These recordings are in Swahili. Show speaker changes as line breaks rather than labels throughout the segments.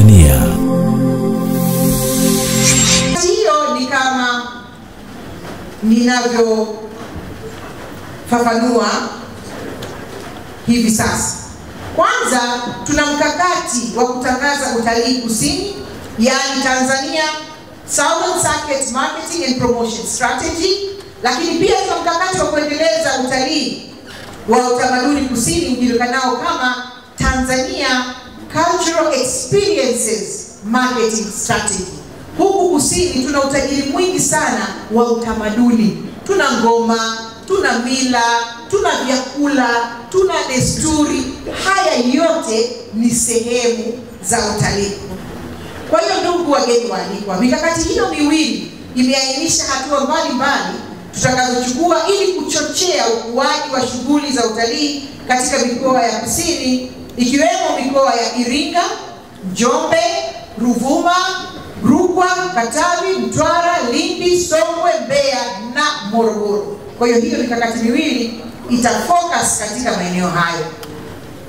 Tanzania.
hiyo ni kama ninavyofafanua hivi sasa. Kwanza tuna mkakati wa kutangaza utalii kusini, yani Tanzania Southern Circuit Marketing and Promotion Strategy, lakini pia tuna mkakati wa kuendeleza utalii wa utamaduni kusini ujulikanao kama Tanzania Cultural Experiences Marketing Strategy. Huku kusini tuna utajiri mwingi sana wa utamaduni. Tuna ngoma, tuna mila, tuna vyakula, tuna desturi. Haya yote ni sehemu za utalii. Kwa hiyo ndugu wageni waalikwa, mikakati hiyo miwili imeainisha hatua mbalimbali tutakazochukua ili kuchochea ukuaji wa shughuli za utalii katika mikoa ya kusini ikiwemo mikoa ya Iringa, Njombe, Ruvuma, Rukwa, Katavi, Mtwara, Lindi, Songwe, Mbeya na Morogoro. Kwa hiyo hiyo mikakati miwili itafocus katika maeneo hayo.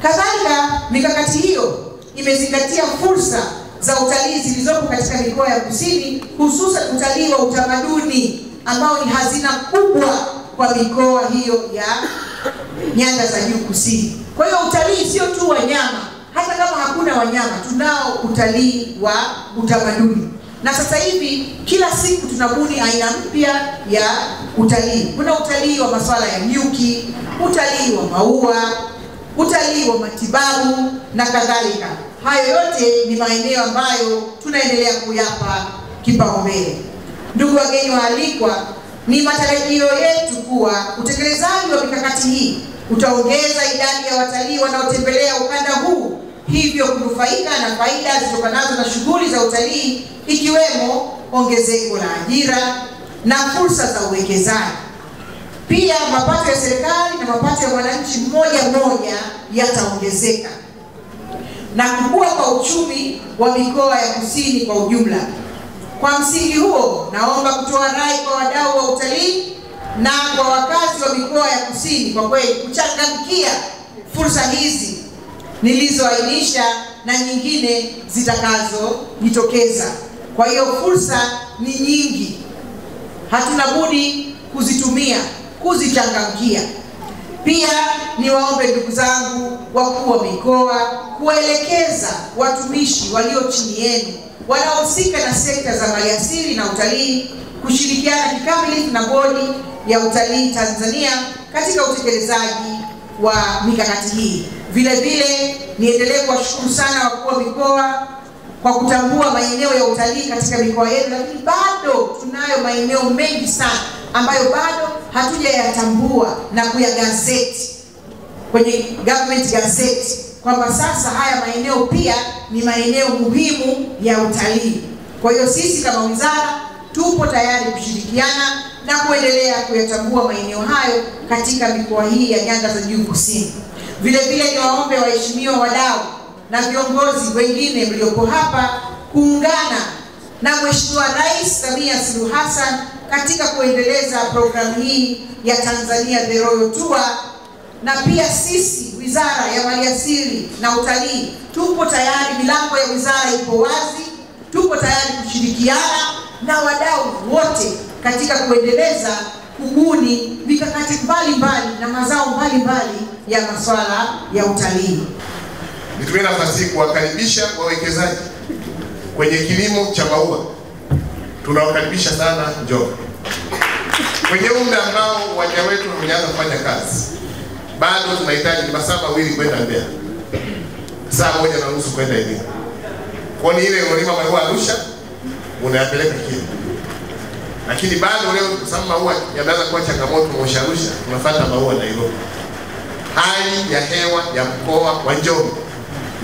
Kadhalika, mikakati hiyo imezingatia fursa za utalii zilizopo katika mikoa ya kusini, hususan utalii wa utamaduni ambao ni hazina kubwa kwa mikoa hiyo ya nyanda za juu kusini. Kwa hiyo utalii sio tu wanyama, hata kama hakuna wanyama, tunao utalii wa utamaduni. Na sasa hivi kila siku tunabuni aina mpya ya utalii. Kuna utalii wa masuala ya nyuki, utalii wa maua, utalii wa matibabu na kadhalika. Hayo yote ni maeneo ambayo tunaendelea kuyapa kipaumbele. Ndugu wageni waalikwa, ni matarajio yetu kuwa utekelezaji wa mikakati hii utaongeza idadi ya watalii wanaotembelea ukanda huu, hivyo kunufaika na faida zitokanazo na shughuli za utalii ikiwemo ongezeko la ajira na fursa za uwekezaji. Pia mapato ya serikali na mapato ya mwananchi mmoja mmoja yataongezeka na kukua kwa uchumi wa mikoa ya kusini kwa ujumla. Kwa msingi huo, naomba kutoa rai kwa wadau wa utalii na kwa wakazi wa mikoa ya kusini kwa kweli kuchangamkia fursa hizi nilizoainisha na nyingine zitakazojitokeza. Kwa hiyo fursa ni nyingi, hatuna budi kuzitumia, kuzichangamkia. Pia niwaombe ndugu zangu wakuu wa mikoa kuwaelekeza watumishi walio chini yenu wanaohusika na sekta za maliasili na utalii kushirikiana kikamilifu na bodi ya utalii Tanzania katika utekelezaji wa mikakati hii. Vile vile niendelee kuwashukuru sana wakuu wa mikoa kwa kutambua maeneo ya utalii katika mikoa yetu, lakini bado tunayo maeneo mengi sana ambayo bado hatujayatambua na kuyagazeti kwenye government gazette kwamba sasa haya maeneo pia ni maeneo muhimu ya utalii. Kwa hiyo sisi kama wizara tupo tayari kushirikiana na kuendelea kuyatambua maeneo hayo katika mikoa hii ya nyanda za juu kusini. Vile vile niwaombe waheshimiwa wadau na viongozi wengine mliopo hapa kuungana na Mheshimiwa Rais Samia Suluhu Hassan katika kuendeleza programu hii ya Tanzania The Royal Tour na pia sisi Wizara ya Maliasili na Utalii tupo tayari, milango ya wizara ipo wazi, tupo tayari kushirikiana na wadau wote katika kuendeleza kubuni mikakati mbalimbali na mazao mbalimbali ya masuala ya utalii.
Nitumie nafasi hii kuwakaribisha wawekezaji kwenye kilimo cha maua. Tunawakaribisha sana njoo kwenye umda ambao waja wetu wameanza kufanya kazi bado tunahitaji masaa mawili kwenda Mbeya, saa moja na nusu kwenda Iringa. Kwa ni ile unalima maua Arusha unayapeleka kile, lakini bado leo kwa sababu maua yameanza kuwa changamoto Moshi Arusha, tunafuata maua Nairobi. Hali ya hewa ya mkoa wa Njombe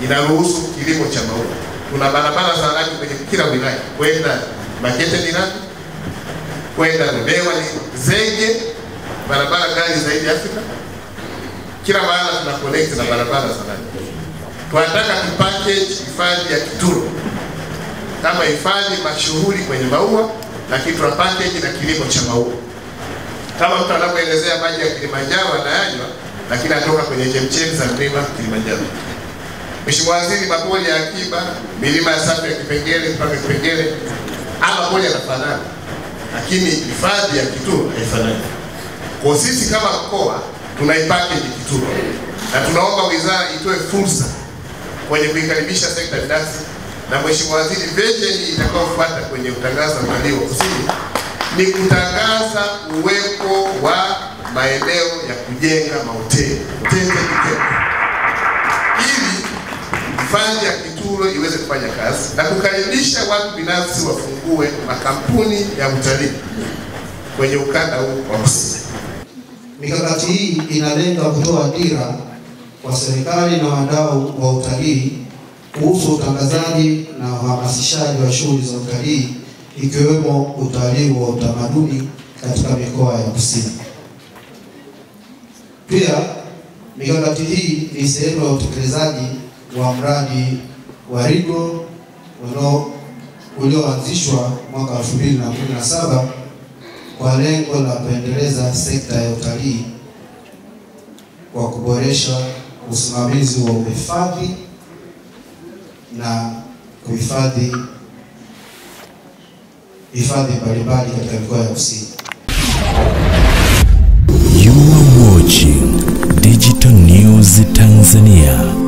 inaruhusu kilimo cha maua. Tuna barabara za lami kwenye kila wilaya, kwenda Makete ni lami, kwenda Ludewa ni zege, barabara gani zaidi Afrika kila mahala tuna connect na barabara za ndani. Tunataka tupackage hifadhi ya Kituro kama hifadhi mashuhuri kwenye maua, lakini tuna package na kilimo cha maua. Kama mtu anapoelezea maji ya Kilimanjaro anayanywa, lakini anatoka kwenye chemchemi za mlima Kilimanjaro. Mheshimiwa Waziri, mapori ya akiba, milima ya safu ya Kipengele mpaka Kipengele, ama pori yanafanana, lakini hifadhi ya Kituro haifanani. Kwa sisi kama mkoa tunaipackage Kituro na tunaomba wizara itoe fursa kwenye kuikaribisha sekta binafsi, na Mheshimiwa Waziri, vision itakayofuata kwenye kutangaza utalii wa kusini ni kutangaza uwepo wa maeneo ya kujenga mahoteli. Ili hifadhi ya Kituro iweze kufanya kazi na kukaribisha watu binafsi wafungue makampuni ya utalii kwenye ukanda huu wa kusini.
Mikakati hii inalenga kutoa dira kwa serikali na wadau wa utalii kuhusu utangazaji na uhamasishaji wa shughuli za utalii ikiwemo utalii wa utamaduni katika mikoa ya kusini. Pia mikakati hii ni sehemu ya utekelezaji wa mradi wa RIGO ulioanzishwa mwaka 2017 kwa lengo la kuendeleza sekta ya utalii kwa kuboresha usimamizi wa uhifadhi na kuhifadhi hifadhi mbalimbali katika mikoa ya kusini.
You are watching Digital News Tanzania.